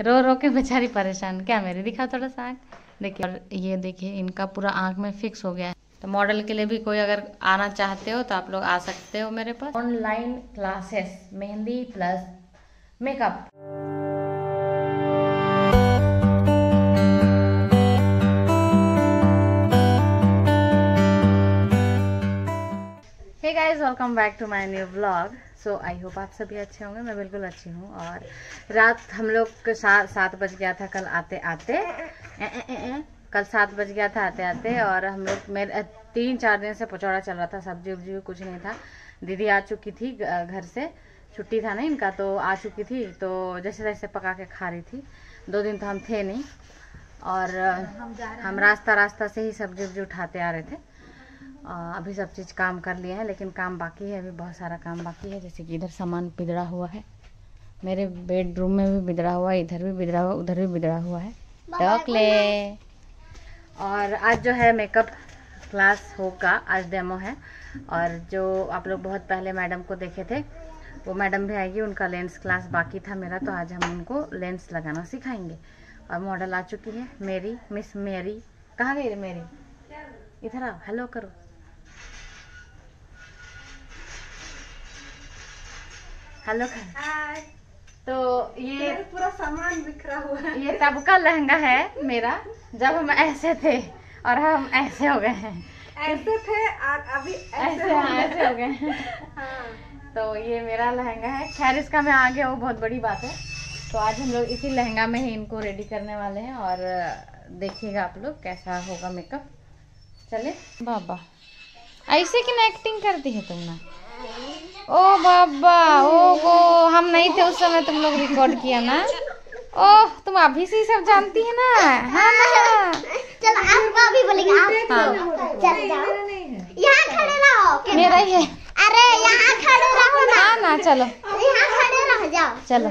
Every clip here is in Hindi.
रो रो के बेचारी परेशान। क्या मेरी दिखा थोड़ा सा आँख? देखिए, और ये देखिए, इनका पूरा आँख में फिक्स हो गया है। तो मॉडल के लिए भी कोई अगर आना चाहते हो तो आप लोग आ सकते हो मेरे पास। Online classes mehndi plus makeup guys welcome back to my new blog so I hope आप सभी अच्छे होंगे। मैं बिल्कुल अच्छी हूँ और रात हम लोग के साथ सात बज गया था कल आते आते। ए, ए, ए, ए, कल सात बज गया था आते आते और हम लोग मेरे तीन चार दिन से पचौड़ा चल रहा था। सब्ज़ी उब्जी भी कुछ नहीं था। दीदी आ चुकी थी घर से। छुट्टी था ना इनका तो आ चुकी थी। तो जैसे जैसे पका के खा रही थी। दो दिन तो हम थे नहीं। और हम रास्ता रास्ता से ही सब्ज़ी उब्जी उठाते आ रहे थे। अभी सब चीज़ काम कर लिए हैं लेकिन काम बाकी है अभी बहुत सारा काम बाकी है जैसे कि इधर सामान बिगड़ा हुआ है। मेरे बेडरूम में भी बिगड़ा हुआ है इधर भी बिगड़ा हुआ उधर भी बिगड़ा हुआ है। टोकले और आज जो है मेकअप क्लास होगा आज डेमो है। और जो आप लोग बहुत पहले मैडम को देखे थे वो मैडम भी आएगी उनका लेंस क्लास बाकी था मेरा तो आज हम उनको लेंस लगाना सिखाएँगे। और मॉडल आ चुकी है मेरी मिस मेरी कहाँ गई मेरी इधर आओ हेलो करो। हेलो। तो ये पूरा सामान बिखरा हुआ है। ये तब का लहंगा है मेरा जब हम ऐसे थे और हम ऐसे हो गए हैं। ऐसे थे और अभी ऐसे ऐसे, हाँ, ऐसे हो गए हैं। हाँ। तो ये मेरा लहंगा है। खैर इसका मैं आगे वो बहुत बड़ी बात है। तो आज हम लोग इसी लहंगा में ही इनको रेडी करने वाले हैं और देखिएगा आप लोग कैसा होगा मेकअप चले बाबा ऐसे की एक्टिंग करती है तुम ना? ओ बाबा ओ वो हम नहीं थे उस समय तुम लोग रिकॉर्ड किया ना? ओह तुम अभी से सब जानती है ना? हाँ ना? चलो आप भी बोलेंगे आप हाँ। चल जाओ यहाँ खड़े रहो मेरा ही है। अरे यहाँ खड़े रहो ना। हाँ ना चलो। यहाँ खड़े रह जाओ। चलो।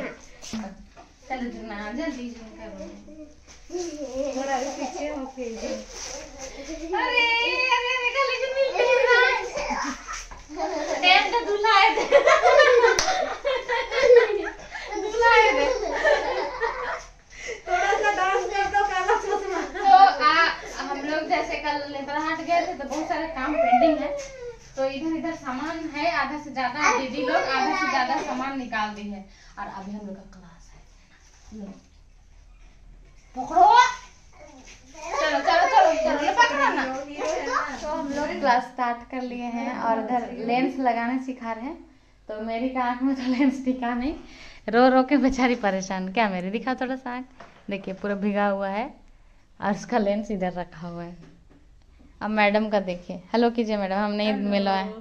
चलो ना जल्दी थोड़ा पीछे हो फिर अरे अरे निकाल लीजिए टेंट दूल्हा आए थे दूल्हा थोड़ा सा डांस कर दो काला चश्मा तो आ, हम लोग जैसे कल लेबरहाट गए थे तो बहुत सारे काम पेंडिंग है। तो इधर इधर सामान है आधा से ज़्यादा दीदी लोग आधा से ज़्यादा सामान निकाल दी है। और अभी हम लोग का क्लास है। पकड़ो चलो चलो चलो चलो पकड़ना तो हम लोग क्लास स्टार्ट कर लिए हैं और इधर लेंस लगाने सिखा रहे हैं। तो मेरी का आँख में तो लेंस टिका नहीं। रो रो के बेचारी परेशान। क्या मेरी दिखा थोड़ा सा आँख? देखिए पूरा भिगा हुआ है और उसका लेंस इधर रखा हुआ है। अब मैडम का देखिए। हेलो कीजिए मैडम हम नहीं मिला है।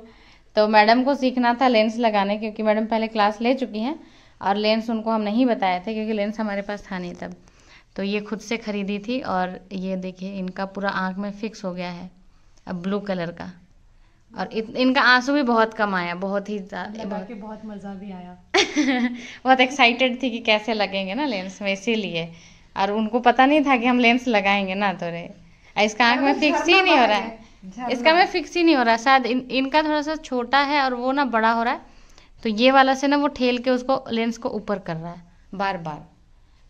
तो मैडम को सीखना था लेंस लगाने क्योंकि मैडम पहले क्लास ले चुकी हैं और लेंस उनको हम नहीं बताए थे क्योंकि लेंस हमारे पास था नहीं तब। तो ये खुद से खरीदी थी और ये देखिए इनका पूरा आँख में फिक्स हो गया है अब ब्लू कलर का। और इत, इनका आँसू भी बहुत कम आया बहुत ही बहुत, बहुत मज़ा भी आया। बहुत एक्साइटेड थी कि कैसे लगेंगे ना लेंस में इसीलिए। और उनको पता नहीं था कि हम लेंस लगाएँगे ना तो रे। इसका आँख में फिक्स ही नहीं हो रहा है। इसका में फिक्स ही नहीं हो रहा शायद इन, इनका थोड़ा सा छोटा है और वो ना बड़ा हो रहा है। तो ये वाला से ना वो ठेल के उसको लेंस को ऊपर कर रहा है बार बार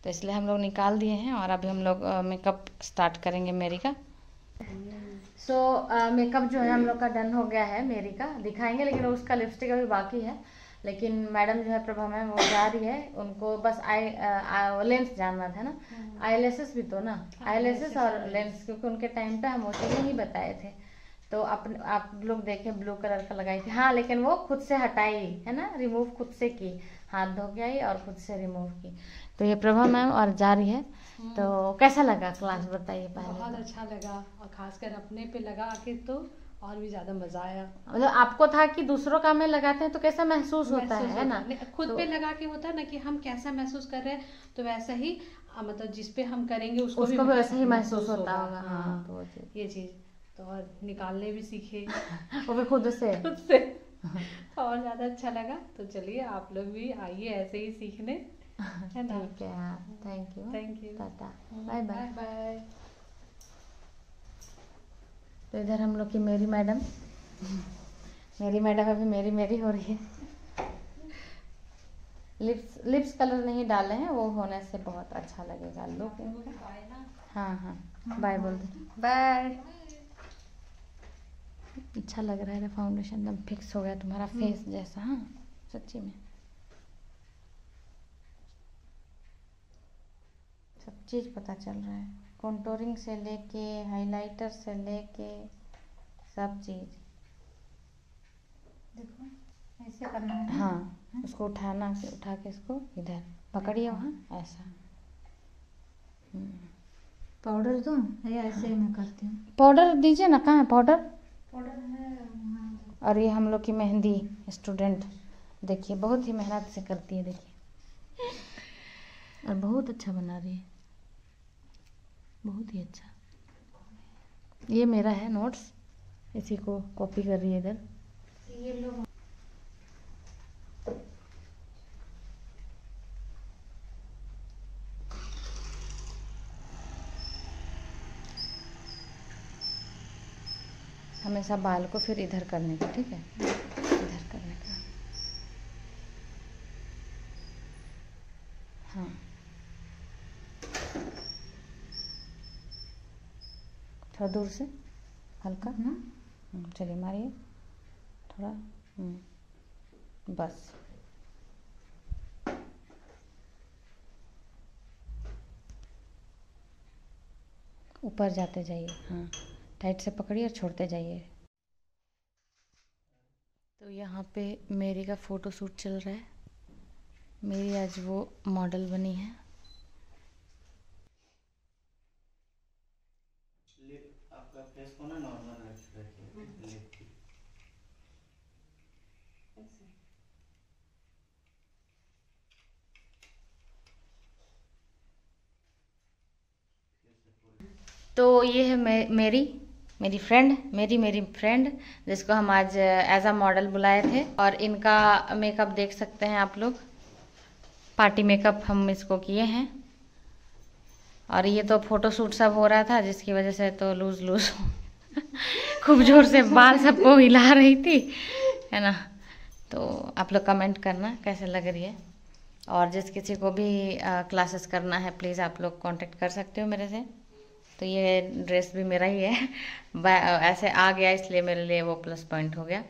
तो इसलिए हम लोग निकाल दिए हैं और अभी हम लोग मेकअप स्टार्ट करेंगे मेरी का। सो so, मेकअप जो है हम लोग का डन हो गया है मेरी का। दिखाएँगे लेकिन उसका लिपस्टिक अभी बाकी है। लेकिन मैडम जो है प्रभा मैम वो जा रही है। उनको बस आई लेंस जानना था ना। आई हम्म। भी तो ना? आई लेसेस और लेंस क्योंकि उनके टाइम पे हम वो चीज़ें ही बताए थे। तो आप आप लोग देखे ब्लू कलर का लगाई थी। हाँ लेकिन वो खुद से हटाई है ना? रिमूव खुद से की। हाथ धो के आई और खुद से रिमूव की। तो ये प्रभा मैम और जा रही है। तो कैसा लगा क्लास बताइए पहले। बहुत अच्छा लगा और खासकर अपने पे लगा के तो और भी ज़्यादा मज़ा आया। मतलब आपको था कि दूसरों का में लगाते हैं तो कैसा महसूस होता है, है ना? खुद तो, पे लगा के होता है ना कि हम कैसा महसूस कर रहे हैं तो वैसा ही मतलब जिस पे हम करेंगे उसको, उसको भी वैसा ही महसूस होता होगा। हाँ, हाँ, तो ये चीज़। तो और निकालने भी सीखे। वो भी खुद से। खुद से। और ज़्यादा अच्छा लगा। तो चलिए आप लोग भी आइए ऐसे ही सीखने। है ना? ठीक है हाँ thank you thank you tata bye bye bye तो इधर हम लोग की मेरी मैडम। मेरी मैडम अभी मेरी मेरी हो रही है। लिप्स लिप्स कलर नहीं डाले हैं वो होने से बहुत अच्छा लगेगा। लुक हाँ हाँ। बाय बोल दे। बाय अच्छा लग रहा है फाउंडेशन एकदम फिक्स हो गया तुम्हारा फेस जैसा हाँ सच्ची में। सब चीज़ पता चल रहा है। कॉन्टोरिंग से लेके हाइलाइटर से लेके सब चीज़। देखो ऐसे करना है। हाँ है? उसको उठाना से उठा के इसको इधर पकड़िए वहाँ ऐसा। हम्म। पाउडर दूँ? या ऐसे ही मैं करती हूँ? पाउडर दीजिए ना कहाँ है पाउडर है। और ये हम लोग की मेहंदी स्टूडेंट, देखिए, बहुत ही मेहनत से करती है, देखिए। और बहुत अच्छा बना रही है। बहुत ही अच्छा। ये मेरा है नोट्स, इसी को कॉपी कर रही है इधर। हमेशा बाल को फिर इधर करने का ठीक है? इधर करने का। हाँ। थोड़ा दूर से हल्का। ना हम्म, चलिए मारिए। थोड़ा हम्म, बस। ऊपर जाते जाइए। हाँ। टाइट से पकड़िए और छोड़ते जाइए। तो यहाँ पे मेरी का फ़ोटो शूट चल रहा है। मेरी आज वो मॉडल बनी है। आपका फेस को ना नॉर्मल रखिए तो ये है मे, मेरी। मेरी फ्रेंड मेरी मेरी फ्रेंड जिसको हम आज एज अ मॉडल बुलाए थे। और इनका मेकअप देख सकते हैं आप लोग। पार्टी मेकअप हम इसको किए हैं। और ये तो फ़ोटो शूट सब हो रहा था, जिसकी वजह से तो लूज लूज खूब ज़ोर से बाल सबको हिला रही थी, है ना? तो आप लोग कमेंट करना, कैसे लग रही है? और जिस किसी को भी क्लासेस करना है प्लीज़ आप लोग कांटेक्ट कर सकते हो मेरे से। तो ये ड्रेस भी मेरा ही है। ऐसे आ गया इसलिए मेरे लिए वो प्लस पॉइंट हो गया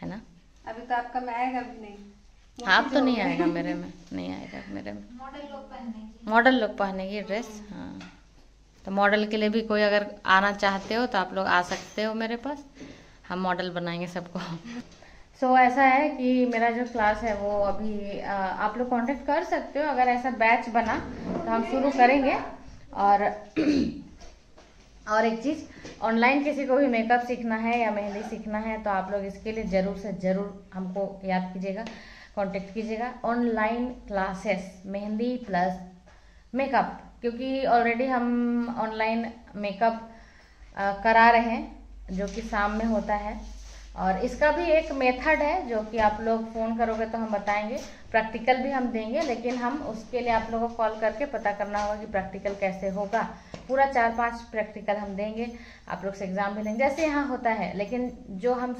है ना? अभी तो आपका में आएगा भी नहीं। आप तो नहीं आएगा मेरे में नहीं आएगा मेरे में। मॉडल लोग पहनने की मॉडल लोग पहनेगी ड्रेस हाँ। तो मॉडल के लिए भी कोई अगर आना चाहते हो तो आप लोग आ सकते हो मेरे पास। हम मॉडल बनाएँगे सबको। सो so, ऐसा है कि मेरा जो क्लास है वो अभी आ, आप लोग कांटेक्ट कर सकते हो। अगर ऐसा बैच बना तो हम शुरू करेंगे। और और एक चीज़ ऑनलाइन किसी को भी मेकअप सीखना है या मेहंदी सीखना है तो आप लोग इसके लिए ज़रूर से ज़रूर हमको याद कीजिएगा कांटेक्ट कीजिएगा। Online classes mehndi plus makeup क्योंकि ऑलरेडी हम ऑनलाइन मेकअप करा रहे हैं, जो कि शाम में होता है। और इसका भी एक मेथड है, जो कि आप लोग फ़ोन करोगे तो हम बताएँगे। प्रैक्टिकल भी हम देंगे, लेकिन हम उसके लिए आप लोगों को कॉल करके पता करना होगा कि प्रैक्टिकल कैसे होगा। पूरा चार पाँच प्रैक्टिकल हम देंगे, आप लोग से एग्ज़ाम भी लेंगे, जैसे यहाँ होता है। लेकिन जो हम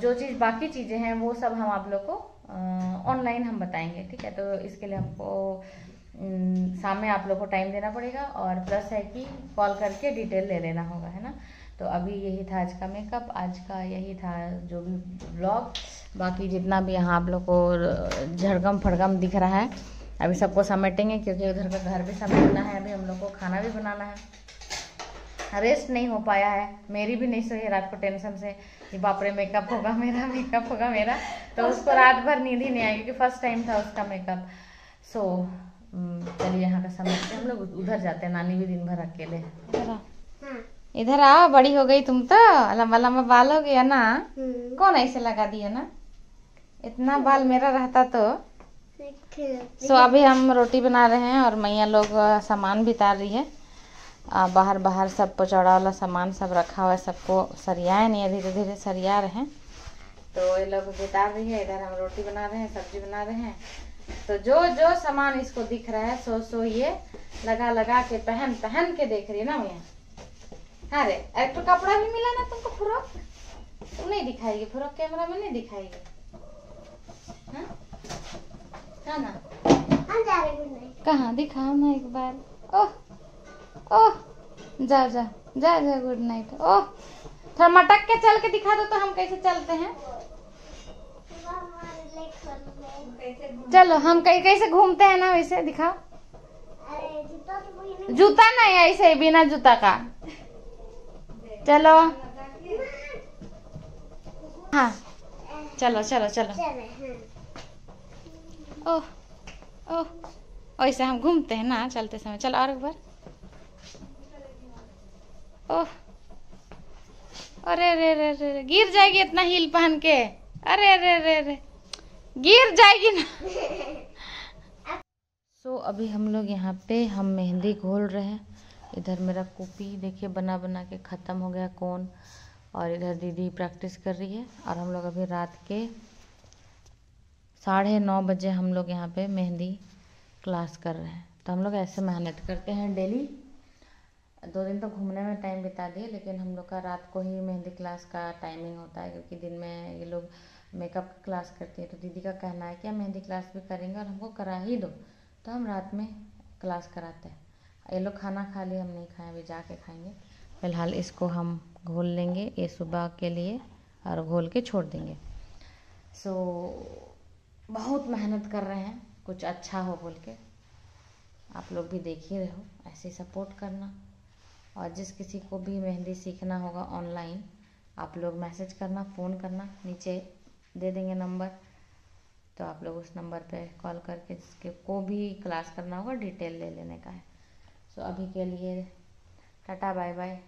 जो चीज़ बाकी चीज़ें हैं, वो सब हम आप लोग को ऑनलाइन हम बताएँगे, ठीक है? तो इसके लिए हमको सामने आप लोग को टाइम देना पड़ेगा और प्लस है कि कॉल करके डिटेल ले लेना होगा, है ना? तो अभी यही था आज का मेकअप आज का यही था जो भी ब्लॉग बाकी जितना भी यहाँ आप लोग को झड़गम फड़गम दिख रहा है अभी सबको समेटेंगे क्योंकि उधर का घर भी समेटना है अभी हम लोग को खाना भी बनाना है। रेस्ट नहीं हो पाया है। मेरी भी नहीं सोई रात को टेंशन से। कि बाप रे मेकअप होगा मेरा मेकअप होगा मेरा। तो उसको रात भर नींद ही नहीं आई क्योंकि फ़र्स्ट टाइम था उसका मेकअप सो चलिए यहाँ का समेटते हम लोग उधर जाते हैं नानी भी दिन भर अकेले। इधर आ। हाँ इधर आ बड़ी हो गई तुम तो। लंबा लंबा बाल हो गया ना। हम्म, कौन ऐसे लगा दिया ना? इतना बाल मेरा रहता तो। सो अभी हम रोटी बना रहे हैं और मैया लोग सामान भी तार रही है। आ, बाहर बाहर सब पचौड़ा वाला सामान सब रखा हुआ है सबको सरियाए नहीं है धीरे धीरे सरिया रहे हैं। तो ये लोग बितार रही है इधर हम रोटी बना रहे हैं सब्ज़ी बना रहे हैं। तो जो जो सामान इसको दिख रहा है सो सो ये लगा लगा के पहन पहन के देख रही है ना मैया? हाँ रे एक तो कपड़ा भी मिला ना तुमको फ्रॉक? तुम नहीं दिखाएगी फ्रॉक कैमरा में नहीं दिखाएगी। हाँ? कहाँ? दिखाओ ना एक बार। ओह ओह जा जा जा जा गुड नाइट ओह थोड़ा मटक के चल के दिखा दो तो हम कैसे चलते हैं। चलो हम कहीं कैसे घूमते हैं ना वैसे दिखाओ। जूता नहीं ऐसे ही बिना जूता का। चलो। हाँ चलो चलो चलो। चले हाँ। ओह ओह वैसे हम घूमते हैं ना चलते समय। चलो और एक बार। ओह अरे रे रे रे, गिर जाएगी इतना हील पहन के। अरे रे रे रे गिर जाएगी ना। सो so, अभी हम लोग यहाँ पे हम मेहंदी घोल रहे हैं। इधर मेरा कॉपी देखिए बना बना के ख़त्म हो गया कौन। और इधर दीदी प्रैक्टिस कर रही है। और हम लोग अभी रात के साढ़े नौ बजे हम लोग यहाँ पे मेहंदी क्लास कर रहे हैं। तो हम लोग ऐसे मेहनत करते हैं डेली। दो दिन तो घूमने में टाइम बिता दिए, लेकिन हम लोग का रात को ही मेहंदी क्लास का टाइमिंग होता है, क्योंकि दिन में ये लोग मेकअप क्लास करती है। तो दीदी का कहना है कि हम मेहंदी क्लास भी करेंगे और हमको करा ही दो। तो हम रात में क्लास कराते हैं। ये लोग खाना खा लिए, हम नहीं खाए, अभी जाके खाएँगे। फ़िलहाल इसको हम घोल लेंगे, ये सुबह के लिए, और घोल के छोड़ देंगे। सो बहुत मेहनत कर रहे हैं, कुछ अच्छा हो बोल के। आप लोग भी देख ही रहे हो ऐसे सपोर्ट करना। और जिस किसी को भी मेहंदी सीखना होगा ऑनलाइन आप लोग मैसेज करना फ़ोन करना, नीचे दे देंगे नंबर तो आप लोग उस नंबर पे कॉल करके जिसके को भी क्लास करना होगा डिटेल ले लेने का है। सो अभी के लिए टाटा बाय बाय